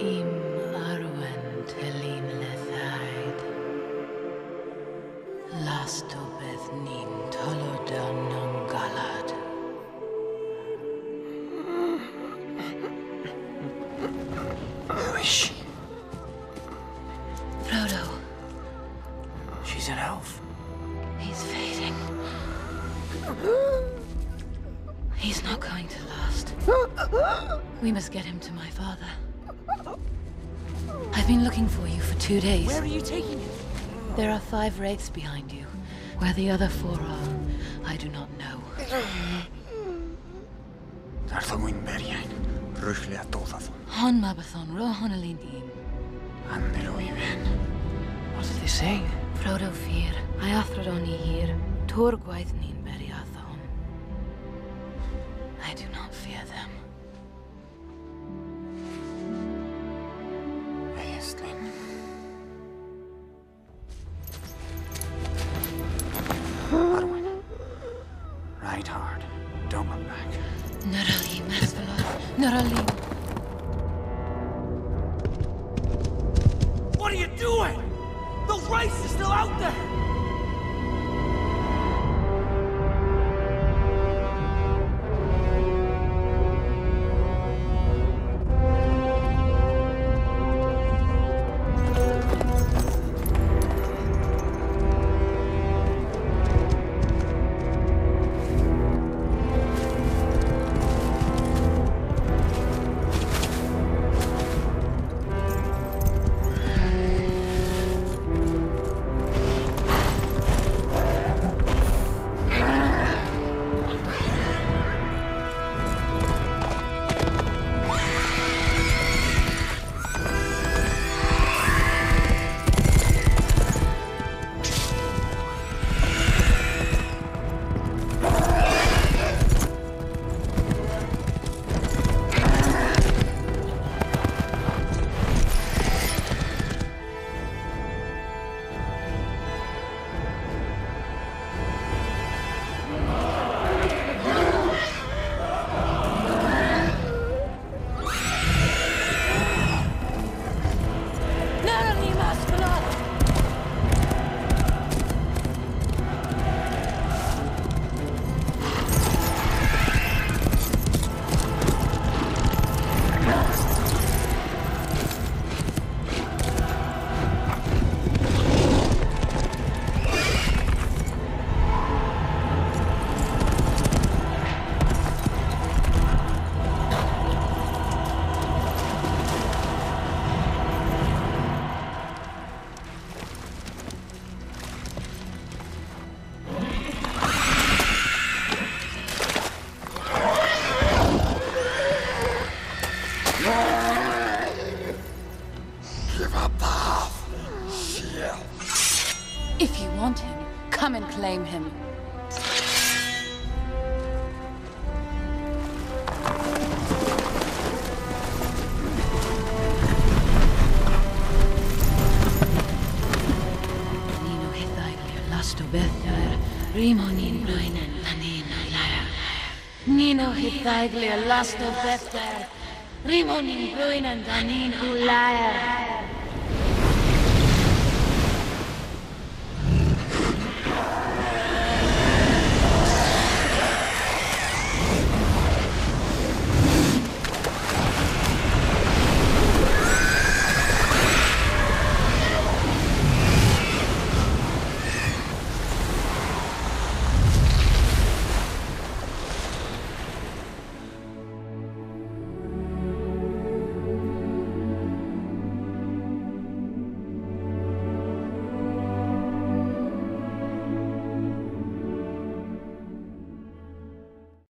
Im arwen telim lethaid. Lasto beth nin tolodan non galad. Who is she? Frodo, She's an elf. he's fading. He's not going to last. We must get him to my father. I've been looking for you for two days. Where are you taking him? There are five wraiths behind you. Where the other four are, I do not know. Daar thong yn beriain. Rwchle a doddaf. Hon mabathon ro honalin im. Andelo i fen. What did they say? Frodo fear. I athrodon i hir. Tor gwaith ni'n beri. I do not fear them. Ride hard. Don't look back. Naralim Asfaloth. Naralim. What are you doing? Those wraiths are still out there! If you want him, come and claim him. Rimonin brainen lanino lair. Nino hithaiglir lasto bethair, rimonin brainen lanino lair.